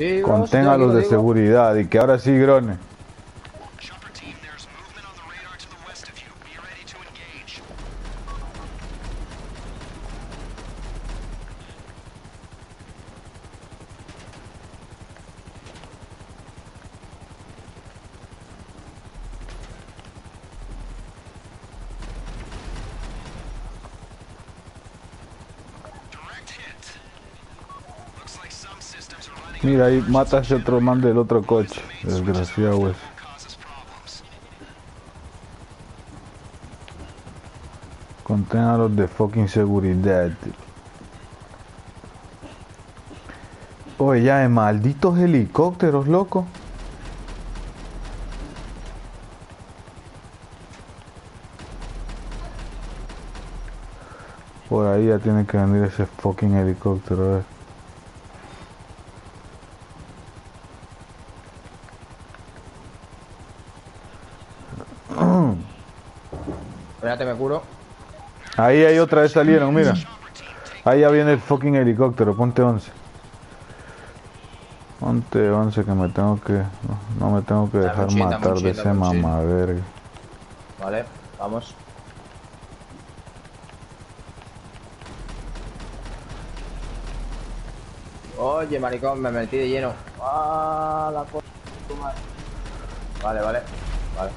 Sí, Contén a los de seguridad y que ahora sí grone. Mira, ahí mata a otro man del otro coche. Desgraciado, güey. Contén a los de fucking seguridad. Oye, ya de malditos helicópteros, loco. Por ahí ya tiene que venir ese fucking helicóptero, a ver. Espérate, me curo. Ahí hay otra vez salieron, mira. Ahí ya viene el fucking helicóptero, ponte 11. Ponte 11 que me tengo que... No, me tengo que dejar matar de ese mamaverga. Vale, vamos. Oye, maricón, me metí de lleno. ¡Ah, la madre! Vale, vale. Vale.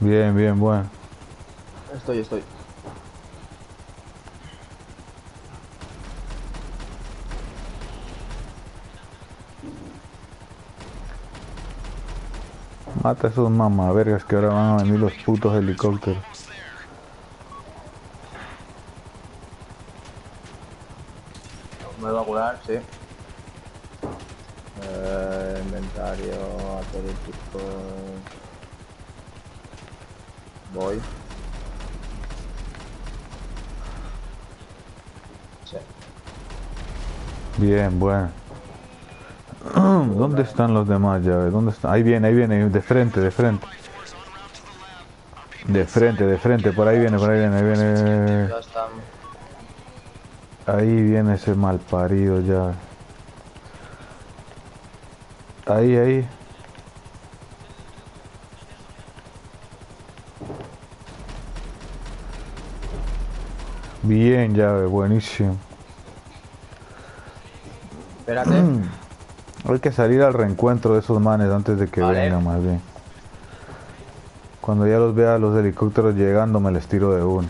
Bien, bien, bueno. Estoy, estoy. Mata a esos mamavergas que ahora van a venir los putos helicópteros. Me va a curar, sí. Eh, inventario atlético. Voy. Sí. Bien, bueno. ¿Dónde están los demás llaves? ¿Dónde están? Ahí viene, ahí viene, de frente, de frente. De frente, de frente, por ahí viene, por ahí viene, ahí viene. Ahí viene ese mal parido ya. Ahí, ahí. Bien, llave, buenísimo. Espérate. Hay que salir al reencuentro de esos manes antes de que Vale. vengan, más bien. Cuando ya los vea los helicópteros llegando, me les tiro de uno.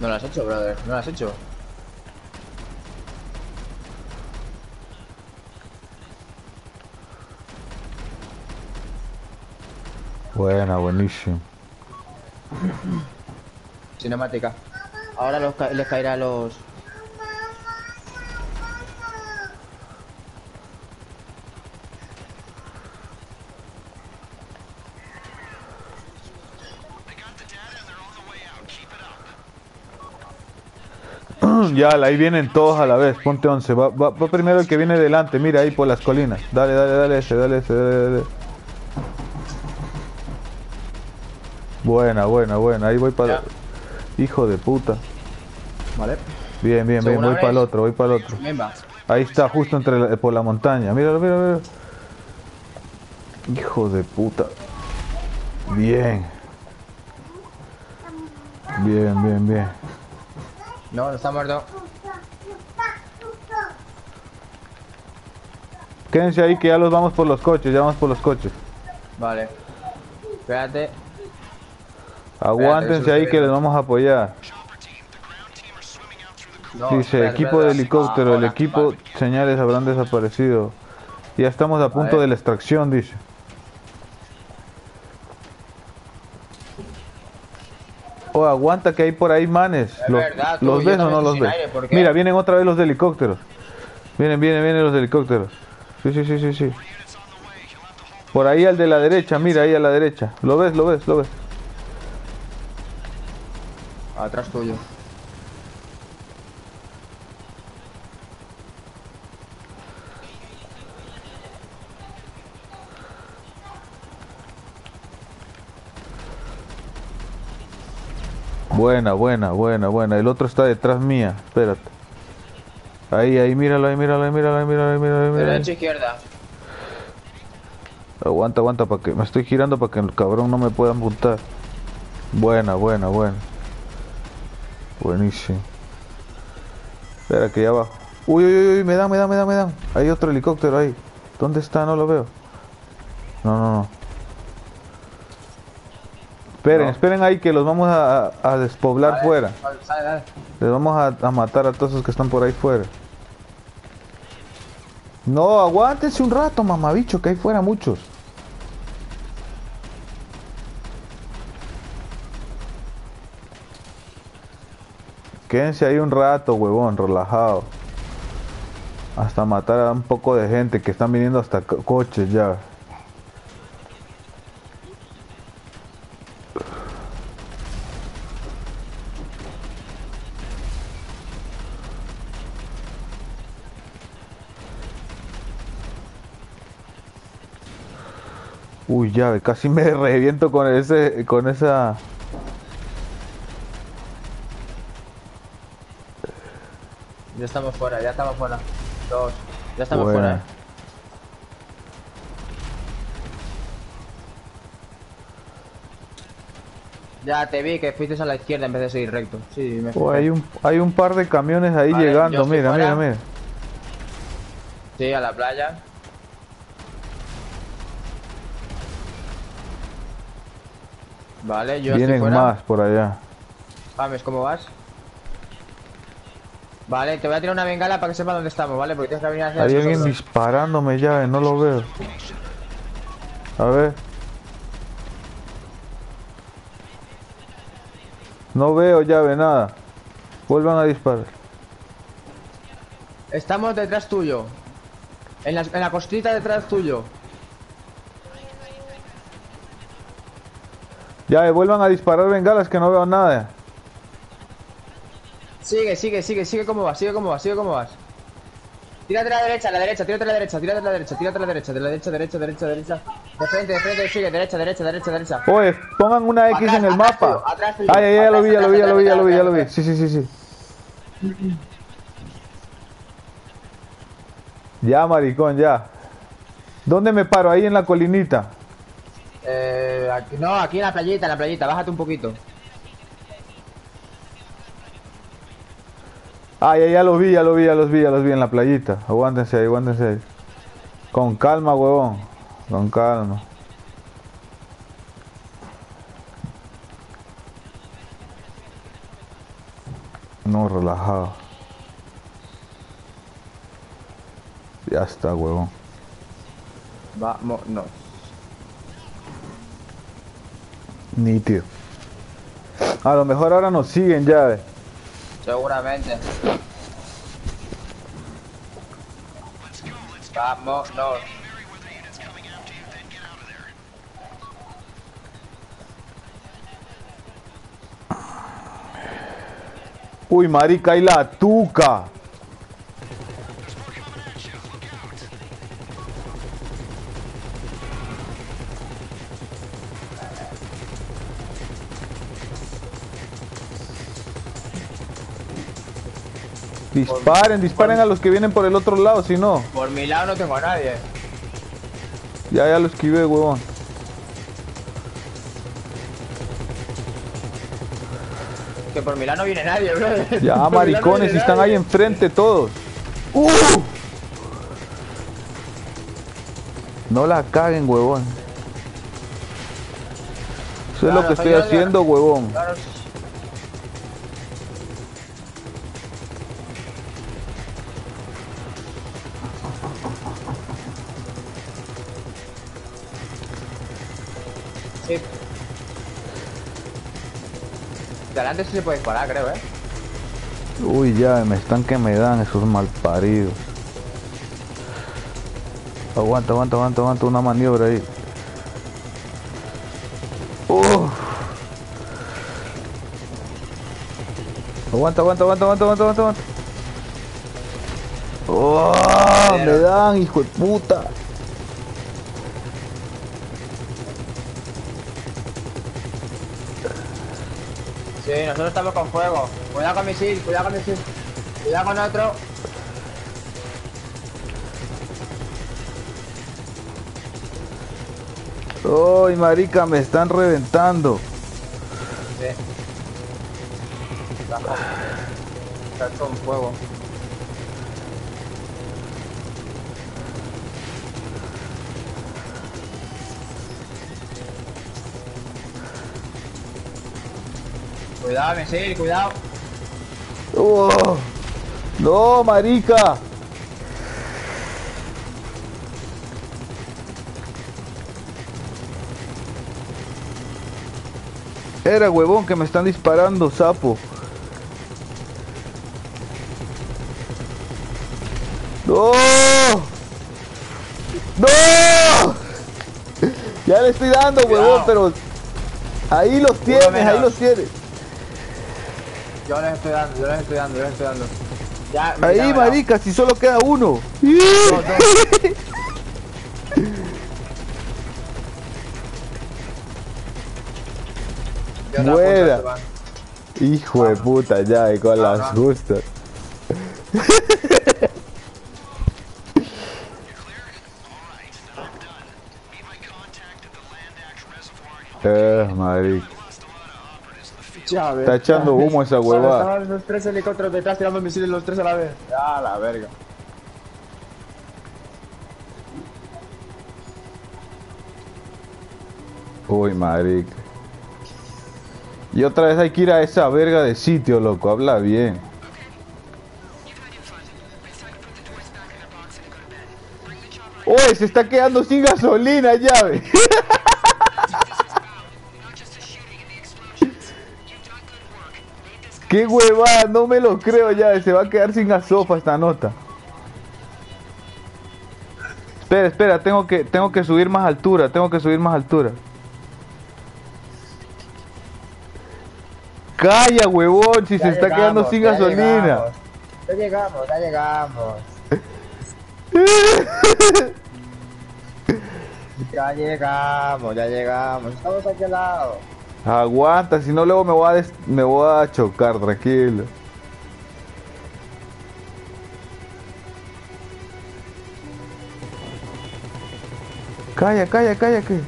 No lo has hecho, brother. No lo has hecho. Buena, buenísimo. Cinemática. Ahora los ca- les caerá a los. Ya, ahí vienen todos a la vez. Ponte 11. Va, va- va primero el que viene delante. Mira ahí por las colinas. Dale, dale, dale ese, dale ese, dale, dale. Buena, buena, buena. Ahí voy para... Hijo de puta. Vale. Bien, bien, bien. ¿Segunda Voy para el otro, voy para el otro. Venga. Ahí está, justo entre la- por la montaña. Míralo, míralo, míralo. Hijo de puta. Bien. Bien, bien, bien. No, no está muerto. Quédense ahí que ya los vamos por los coches, ya vamos por los coches. Vale. Espérate. Aguántense ahí que les vamos a apoyar. No, Dice, espérate, equipo de helicóptero, Ah, el ahora, equipo, vale. señales habrán desaparecido. Ya estamos a punto de la extracción, dice. Oh, aguanta que hay por ahí manes. Es ¿Los, verdad, tú, los ves o no los ves? Mira, vienen otra vez los de helicópteros. Vienen, vienen, vienen los de helicópteros. Sí, sí, sí, sí, sí. Por ahí al de la derecha, mira ahí a la derecha. ¿Lo ves, lo ves, lo ves? Atrás tuyo. Buena, buena, buena, buena. El otro está detrás mía. Espérate. Ahí, ahí, míralo, ahí, míralo, ahí, míralo, ahí, míralo, ahí, míralo. Derecha, izquierda. Aguanta, aguanta, para que me estoy girando para que el cabrón no me pueda apuntar. Buena, buena, buena. Buenísimo. Espera que ya abajo. Uy, uy, uy, me da, me da, me da, me da. Hay otro helicóptero ahí. ¿Dónde está? No lo veo. No, no, no. Esperen, No. esperen ahí que los vamos a, a despoblar fuera. dale. Les vamos a, a matar a todos los que están por ahí fuera. No, aguántense un rato, mamabicho, que hay fuera muchos. Quédense ahí un rato, huevón, relajado. Hasta matar a un poco de gente que están viniendo hasta co- coches ya. Uy, ya, casi me reviento con ese, con esa... Ya estamos fuera, ya estamos fuera. Dos. Ya estamos Buena. fuera. eh. Ya te vi que fuiste a la izquierda en vez de seguir recto. Sí, me Oh, hay un, hay un par de camiones ahí Vale, llegando, mira, mira, mira. Sí, a la playa. Vale, yo Vienen fuera. más por allá. James, ¿cómo vas? Vale, te voy a tirar una bengala para que sepa dónde estamos, ¿vale? Porque tienes que venir hacia Hay alguien nosotros. disparándome ya, eh, no lo veo. A ver. No veo llave, nada. Vuelvan a disparar. Estamos detrás tuyo. En la, en la costita detrás tuyo. Ya, eh, vuelvan a disparar bengalas que no veo nada. Sigue, sigue, sigue, sigue como vas, sigue como vas, sigue como vas. Tírate a la derecha, a la derecha, tírate a la derecha, tírate a la derecha, tírate a la derecha, de la derecha, derecha, derecha, derecha. De frente, de frente, sigue, derecha, derecha, derecha, derecha. Oye, pongan una X Atrás, en el atrás mapa. tuyo, atrás Ay, ay, ya lo vi, ya lo vi, ya lo vi, ya lo vi, ya lo vi. Sí, sí, sí, sí. Ya, maricón, ya. ¿Dónde me paro? Ahí en la colinita. Aquí- no, aquí en la playita, en la playita, bájate un poquito. Ah, ya, ya los vi, ya los vi, ya los vi, ya los vi en la playita. Aguántense ahí, aguántense ahí. Con calma, huevón. Con calma. No, relajado. Ya está, huevón. Vámonos. Nítido. A lo mejor ahora nos siguen ya. eh. Seguramente. Vámonos. Uy, marica, y la tuca. Disparen, disparen a los que vienen por el otro lado, si no. Por mi lado no tengo a nadie. Ya, ya lo esquivé, huevón. Que por mi lado no viene nadie, bro. Ya, Por no maricones, viene están ahí enfrente todos. ¡Uh! No la caguen, huevón. Eso es lo que estoy haciendo, huevón. Claro. De adelante sí se puede disparar, creo, eh. Uy, ya, me están que me dan esos malparidos. Aguanta, aguanta, aguanta, aguanta una maniobra ahí. Uf. Aguanta, aguanta, aguanta, aguanta, aguanta, aguanta, aguanta. Oh, me dan, hijo de puta. nosotros estamos con fuego. Cuidado con misil, cuidado con misil. Cuidado con otro. ¡Uy, marica! Me están reventando. Sí. Está con fuego. Cuidado, misil, cuidado. ¡Oh! ¡No, marica! Era huevón que me están disparando, sapo. ¡No! ¡No! Ya le estoy dando, huevón, pero... Ahí los tienes, ahí los tienes. Yo les estoy dando, yo les estoy dando, yo les estoy dando. Ya, mira, Ahí, mira. marica, si solo queda uno. Yo otra Buena. Hijo de puta, ya, y con las justas. Eh, marica. Está echando humo esa huevada. Estaban los tres helicópteros detrás tirando misiles los tres a la vez. Ya, la verga. Uy, marica. Y otra vez hay que ir a esa verga de sitio, loco. Habla bien. Uy, se está quedando sin gasolina, llave. Qué huevada, no me lo creo ya. Se va a quedar sin gasofa esta nota. Espera, espera, tengo que, tengo que subir más altura, tengo que subir más altura. Calla, huevón, si Ya se está quedando sin ya gasolina. llegamos. Ya llegamos, ya llegamos. Ya llegamos, ya llegamos. Estamos aquí al lado. Aguanta, si no luego me voy a des- me voy a chocar, tranquilo. Calla, calla, calla, que.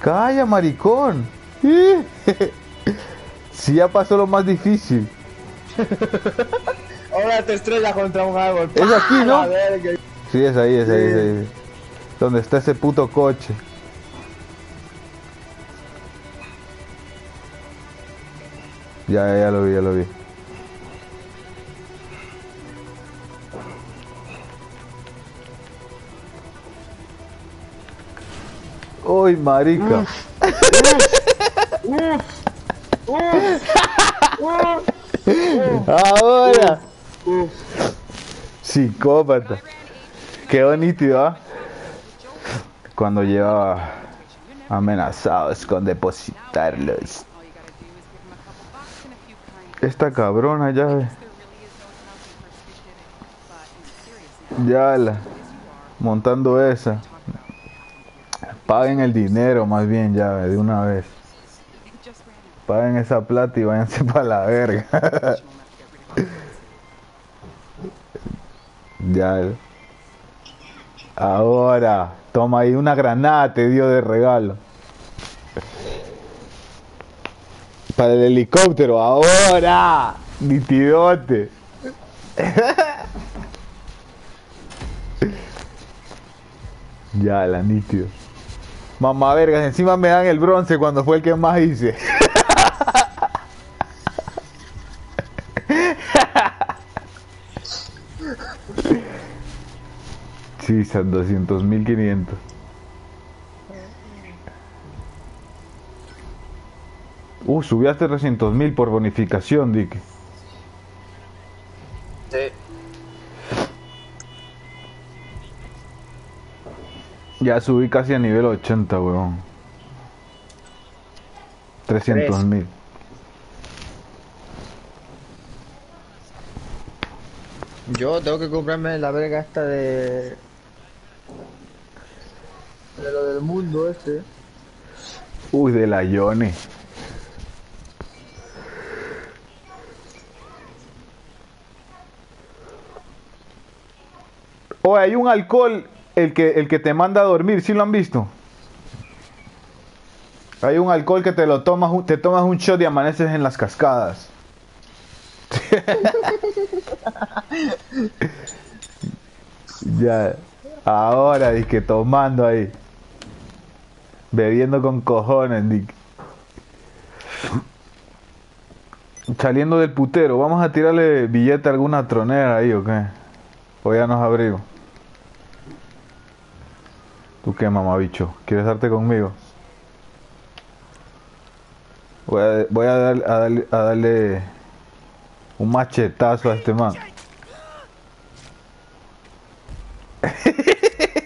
Calla, maricón. Si ya pasó lo más difícil. Ahora te estrellas contra un árbol. Es aquí, ¿no? A ver, que- Sí, es ahí, es ahí, es ahí. Donde está ese puto coche. Ya, ya, lo vi, ya lo vi. Uy, marica. Ahora. Psicópata. Quedó nítido, ¿ah? Cuando llevaba amenazados con depositarlos. Esta cabrona ya. Ya la. Montando esa. Paguen el dinero más bien ya de una vez. Paguen esa plata y váyanse para la verga. ya. Ahora, toma ahí una granada, te dio de regalo. Para el helicóptero, ahora. Nitidote. ya, la nítido. Mamá vergas, encima me dan el bronce cuando fue el que más hice. sí, 200.500. Uh, subí hasta 300 mil por bonificación, Dick. Sí. Ya subí casi a nivel 80, weón. 300 mil. Yo tengo que comprarme la verga esta de. De lo del mundo este. Uy, de la Yone. Oh, hay un alcohol, el que, el que te manda a dormir, ¿sí lo han visto? Hay un alcohol que te lo tomas, te tomas un shot y amaneces en las cascadas. ya, ahora que tomando ahí. Bebiendo con cojones, Saliendo del putero, vamos a tirarle billete a alguna tronera ahí o qué? O ya nos abrimos. ¿Tú qué, mamabicho? ¿Quieres darte conmigo? Voy a, darle, a darle un machetazo a este man.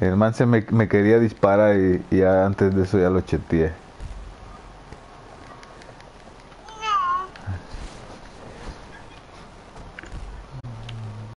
El man se me, quería disparar y, y antes de eso ya lo cheteé.